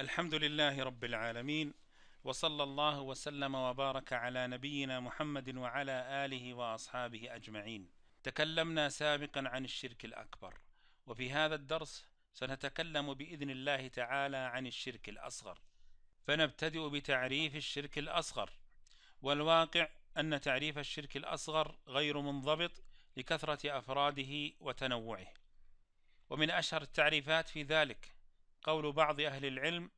الحمد لله رب العالمين وصلى الله وسلم وبارك على نبينا محمد وعلى آله وأصحابه أجمعين. تكلمنا سابقا عن الشرك الأكبر وفي هذا الدرس سنتكلم بإذن الله تعالى عن الشرك الأصغر. فنبتدئ بتعريف الشرك الأصغر والواقع أن تعريف الشرك الأصغر غير منضبط لكثرة أفراده وتنوعه. ومن أشهر التعريفات في ذلك قول بعض أهل العلم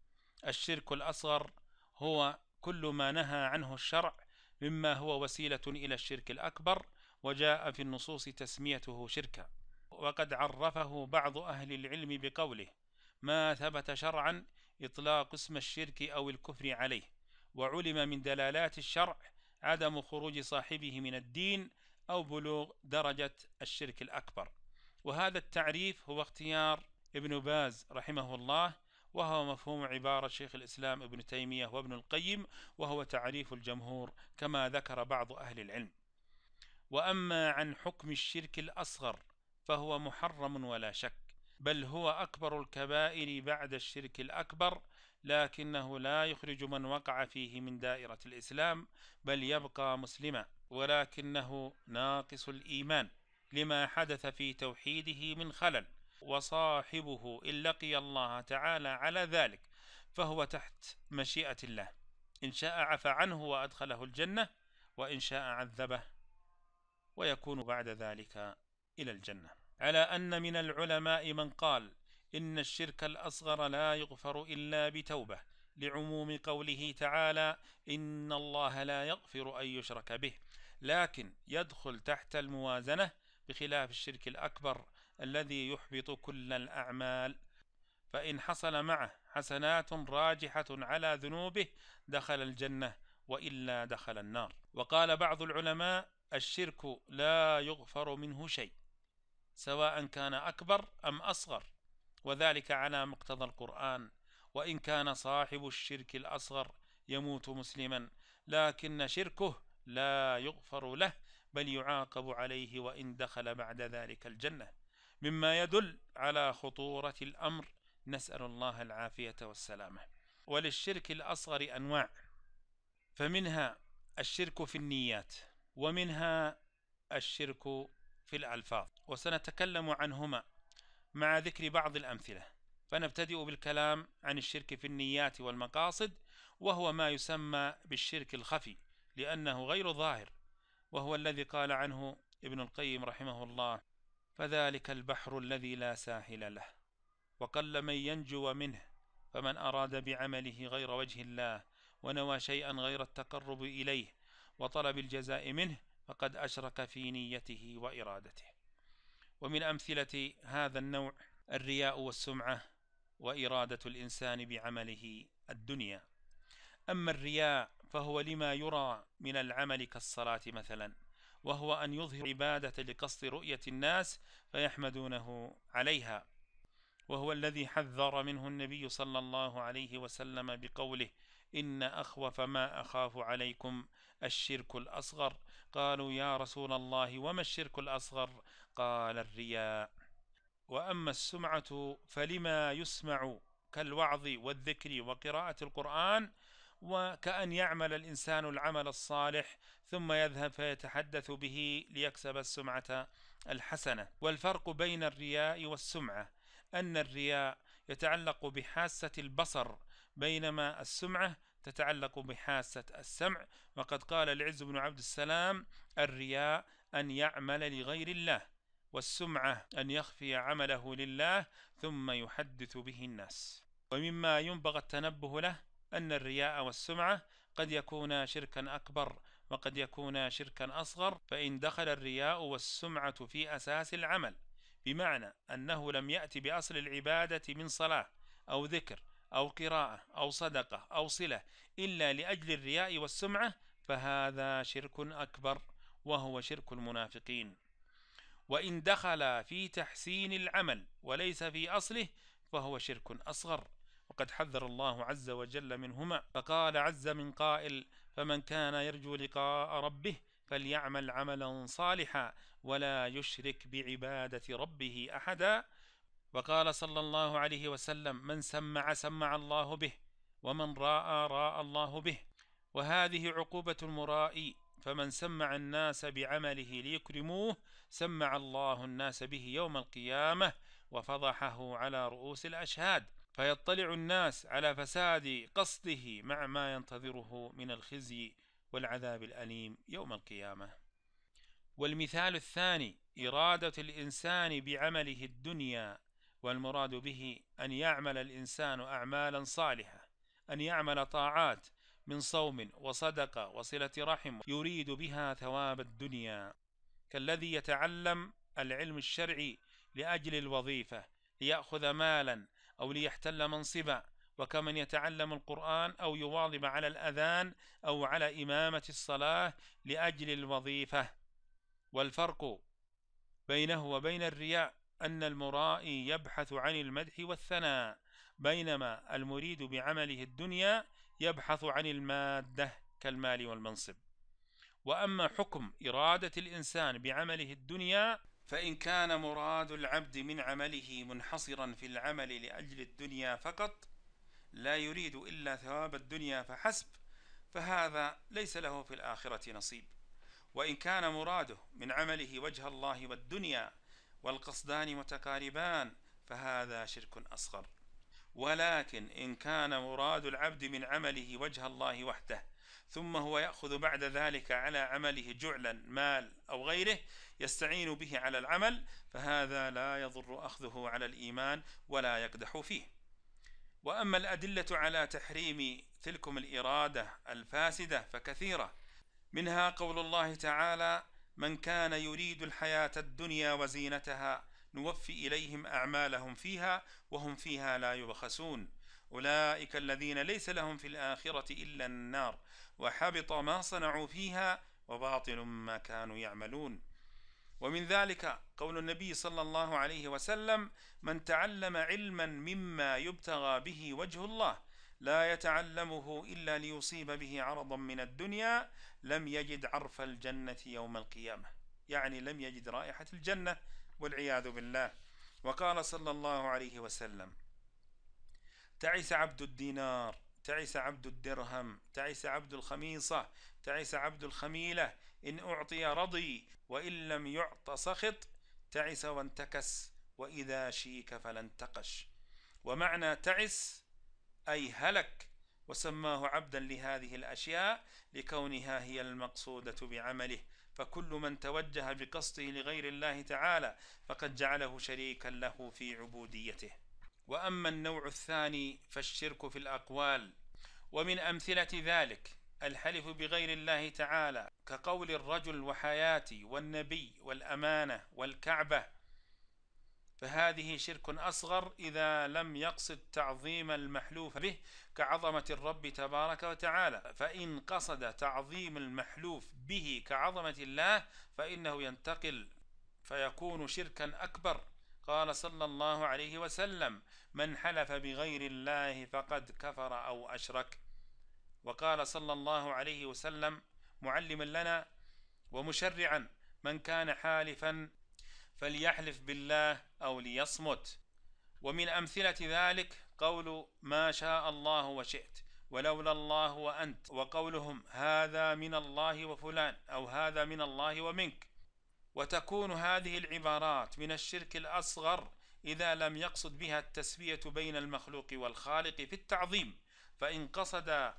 الشرك الأصغر هو كل ما نهى عنه الشرع مما هو وسيلة إلى الشرك الأكبر وجاء في النصوص تسميته شركا. وقد عرفه بعض أهل العلم بقوله ما ثبت شرعا إطلاق اسم الشرك أو الكفر عليه وعلم من دلالات الشرع عدم خروج صاحبه من الدين أو بلوغ درجة الشرك الأكبر. وهذا التعريف هو اختيار ابن باز رحمه الله وهو مفهوم عبارة شيخ الإسلام ابن تيمية وابن القيم وهو تعريف الجمهور كما ذكر بعض أهل العلم. وأما عن حكم الشرك الأصغر فهو محرم ولا شك بل هو أكبر الكبائر بعد الشرك الأكبر لكنه لا يخرج من وقع فيه من دائرة الإسلام بل يبقى مسلما ولكنه ناقص الإيمان لما حدث في توحيده من خلل. وصاحبه إن لقي الله تعالى على ذلك فهو تحت مشيئة الله. إن شاء عفى عنه وأدخله الجنة وإن شاء عذبه ويكون بعد ذلك إلى الجنة. على أن من العلماء من قال إن الشرك الأصغر لا يغفر إلا بتوبة لعموم قوله تعالى إن الله لا يغفر أن يشرك به. لكن يدخل تحت الموازنة بخلاف الشرك الأكبر الذي يحبط كل الأعمال. فإن حصل معه حسنات راجحة على ذنوبه دخل الجنة وإلا دخل النار. وقال بعض العلماء الشرك لا يغفر منه شيء سواء كان أكبر أم أصغر. وذلك على مقتضى القرآن. وإن كان صاحب الشرك الأصغر يموت مسلما لكن شركه لا يغفر له بل يعاقب عليه وإن دخل بعد ذلك الجنة. مما يدل على خطورة الأمر. نسأل الله العافية والسلامة. وللشرك الأصغر أنواع فمنها الشرك في النيات ومنها الشرك في الألفاظ. وسنتكلم عنهما مع ذكر بعض الأمثلة. فنبتدئ بالكلام عن الشرك في النيات والمقاصد وهو ما يسمى بالشرك الخفي لأنه غير ظاهر وهو الذي قال عنه ابن القيم رحمه الله فذلك البحر الذي لا ساحل له وقل من ينجو منه فمن أراد بعمله غير وجه الله ونوى شيئا غير التقرب إليه وطلب الجزاء منه فقد أشرك في نيته وإرادته. ومن أمثلة هذا النوع الرياء والسمعة وإرادة الإنسان بعمله الدنيا. أما الرياء فهو لما يرى من العمل كالصلاة مثلا. وهو أن يظهر عبادة لقصد رؤية الناس فيحمدونه عليها. وهو الذي حذر منه النبي صلى الله عليه وسلم بقوله إن أخوف ما أخاف عليكم الشرك الأصغر. قالوا يا رسول الله وما الشرك الأصغر؟ قال الرياء. وأما السمعة فلما يسمع كالوعظ والذكر وقراءة القرآن وكأن يعمل الإنسان العمل الصالح ثم يذهب فيتحدث به ليكسب السمعة الحسنة. والفرق بين الرياء والسمعة أن الرياء يتعلق بحاسة البصر بينما السمعة تتعلق بحاسة السمع. وقد قال العز بن عبد السلام الرياء أن يعمل لغير الله والسمعة أن يخفي عمله لله ثم يحدث به الناس. ومما ينبغى التنبه له أن الرياء والسمعة قد يكون شركا أكبر وقد يكون شركا أصغر فإن دخل الرياء والسمعة في أساس العمل بمعنى أنه لم يأتي بأصل العبادة من صلاة أو ذكر أو قراءة أو صدقة أو صلة إلا لأجل الرياء والسمعة فهذا شرك أكبر وهو شرك المنافقين. وإن دخل في تحسين العمل وليس في أصله فهو شرك أصغر. وقد حذر الله عز وجل منهما فقال عز من قائل فمن كان يرجو لقاء ربه فليعمل عملا صالحا ولا يشرك بعبادة ربه أحدا وقال صلى الله عليه وسلم من سمع سمع الله به ومن راى راى الله به وهذه عقوبة المرائي فمن سمع الناس بعمله ليكرموه سمع الله الناس به يوم القيامة وفضحه على رؤوس الأشهاد فيطلع الناس على فساد قصده مع ما ينتظره من الخزي والعذاب الأليم يوم القيامة. والمثال الثاني إرادة الإنسان بعمله الدنيا والمراد به أن يعمل الإنسان أعمالا صالحة أن يعمل طاعات من صوم وصدقة وصلة رحم يريد بها ثواب الدنيا. كالذي يتعلم العلم الشرعي لأجل الوظيفة ليأخذ مالا أو ليحتل منصبا وكمن يتعلم القرآن أو يواظب على الأذان أو على إمامة الصلاة لأجل الوظيفة. والفرق بينه وبين الرياء أن المرائي يبحث عن المدح والثناء بينما المريد بعمله الدنيا يبحث عن المادة كالمال والمنصب. وأما حكم إرادة الإنسان بعمله الدنيا فإن كان مراد العبد من عمله منحصرا في العمل لأجل الدنيا فقط لا يريد إلا ثواب الدنيا فحسب فهذا ليس له في الآخرة نصيب. وإن كان مراده من عمله وجه الله والدنيا والقصدان متقاربان فهذا شرك أصغر. ولكن إن كان مراد العبد من عمله وجه الله وحده ثم هو يأخذ بعد ذلك على عمله جعلا مال أو غيره يستعين به على العمل فهذا لا يضر أخذه على الإيمان ولا يقدح فيه. وأما الأدلة على تحريم تلكم الإرادة الفاسدة فكثيرة. منها قول الله تعالى من كان يريد الحياة الدنيا وزينتها نوفي إليهم أعمالهم فيها وهم فيها لا يبخسون. أولئك الذين ليس لهم في الآخرة إلا النار. وحبط ما صنعوا فيها وباطل ما كانوا يعملون. ومن ذلك قول النبي صلى الله عليه وسلم من تعلم علما مما يبتغى به وجه الله لا يتعلمه إلا ليصيب به عرضا من الدنيا لم يجد عرف الجنة يوم القيامة. يعني لم يجد رائحة الجنة والعياذ بالله. وقال صلى الله عليه وسلم تعس عبد الدينار تعس عبد الدرهم تعس عبد الخميصة تعس عبد الخميلة إن أعطي رضي وإن لم يعط سخط تعس وانتكس وإذا شيك فلا انتقش ومعنى تعس أي هلك وسماه عبدا لهذه الأشياء لكونها هي المقصودة بعمله. فكل من توجه بقصده لغير الله تعالى فقد جعله شريكا له في عبوديته. وأما النوع الثاني فالشرك في الأقوال ومن أمثلة ذلك الحلف بغير الله تعالى كقول الرجل وحياتي والنبي والأمانة والكعبة فهذه شرك أصغر إذا لم يقصد تعظيم المحلوف به كعظمة الرب تبارك وتعالى. فإن قصد تعظيم المحلوف به كعظمة الله فإنه ينتقل فيكون شركا أكبر. قال صلى الله عليه وسلم من حلف بغير الله فقد كفر أو أشرك. وقال صلى الله عليه وسلم معلما لنا ومشرعا من كان حالفا فليحلف بالله أو ليصمت. ومن أمثلة ذلك قول ما شاء الله وشئت ولولا الله وأنت. وقولهم هذا من الله وفلان أو هذا من الله ومنك. وتكون هذه العبارات من الشرك الأصغر إذا لم يقصد بها التسوية بين المخلوق والخالق في التعظيم. فإن قصد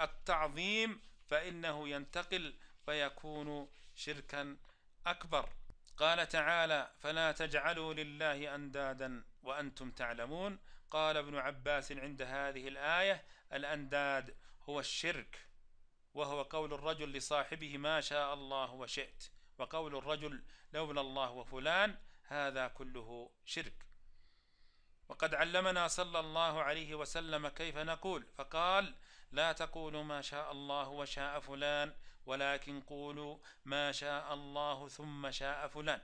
التعظيم فإنه ينتقل فيكون شركا أكبر. قال تعالى فلا تجعلوا لله أندادا وأنتم تعلمون قال ابن عباس عند هذه الآية الأنداد هو الشرك وهو قول الرجل لصاحبه ما شاء الله وشئت وقول الرجل لولا الله وفلان هذا كله شرك. وقد علمنا صلى الله عليه وسلم كيف نقول فقال لا تقولوا ما شاء الله وشاء فلان ولكن قولوا ما شاء الله ثم شاء فلان.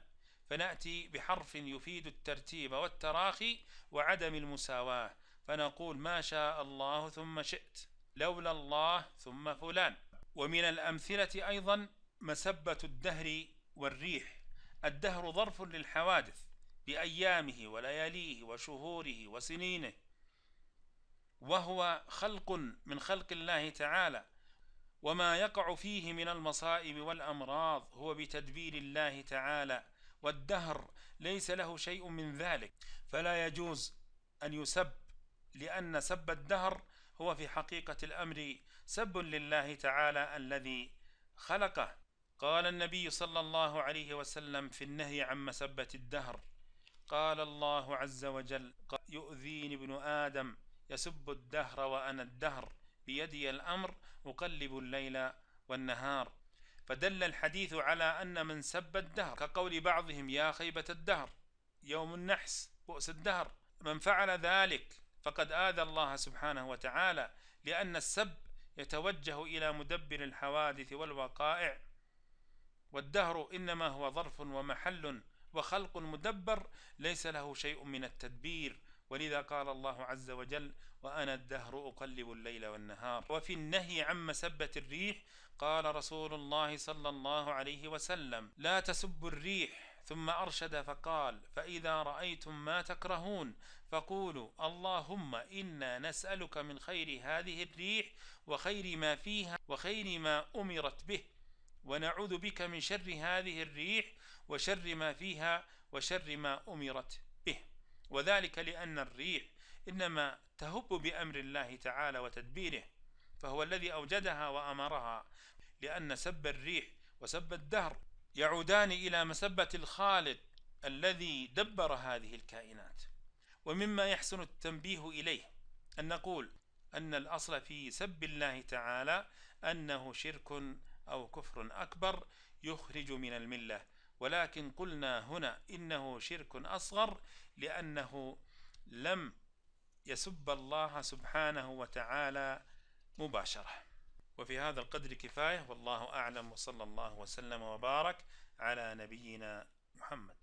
فنأتي بحرف يفيد الترتيب والتراخي وعدم المساواة فنقول ما شاء الله ثم شئت لولا الله ثم فلان. ومن الأمثلة أيضا مسبة الدهر والريح. الدهر ظرف للحوادث بأيامه ولياليه وشهوره وسنينه وهو خلق من خلق الله تعالى. وما يقع فيه من المصائب والأمراض هو بتدبير الله تعالى. والدهر ليس له شيء من ذلك. فلا يجوز أن يسب لأن سب الدهر هو في حقيقة الأمر سب لله تعالى الذي خلقه. قال النبي صلى الله عليه وسلم في النهي عن مسبة الدهر قال الله عز وجل يؤذيني ابن آدم يسب الدهر وأنا الدهر بيدي الأمر أقلب الليل والنهار فدل الحديث على أن من سب الدهر كقول بعضهم يا خيبة الدهر يوم النحس بؤس الدهر من فعل ذلك فقد آذى الله سبحانه وتعالى لأن السب يتوجه إلى مدبر الحوادث والوقائع. والدهر إنما هو ظرف ومحل وخلق مدبر ليس له شيء من التدبير. ولذا قال الله عز وجل وأنا الدهر أقلب الليل والنهار. وفي النهي عن مسبة الريح قال رسول الله صلى الله عليه وسلم لا تسبوا الريح ثم أرشد فقال فإذا رأيتم ما تكرهون فقولوا اللهم إنا نسألك من خير هذه الريح وخير ما فيها وخير ما أمرت به. ونعوذ بك من شر هذه الريح وشر ما فيها وشر ما أمرت به. وذلك لأن الريح إنما تهب بأمر الله تعالى وتدبيره فهو الذي أوجدها وأمرها لأن سب الريح وسب الدهر يعودان إلى مسبة الخالق الذي دبر هذه الكائنات. ومما يحسن التنبيه إليه أن نقول أن الأصل في سب الله تعالى أنه شرك أو كفر أكبر يخرج من الملة. ولكن قلنا هنا إنه شرك أصغر لأنه لم يسب الله سبحانه وتعالى مباشرة. وفي هذا القدر كفاية والله أعلم وصلى الله وسلم وبارك على نبينا محمد.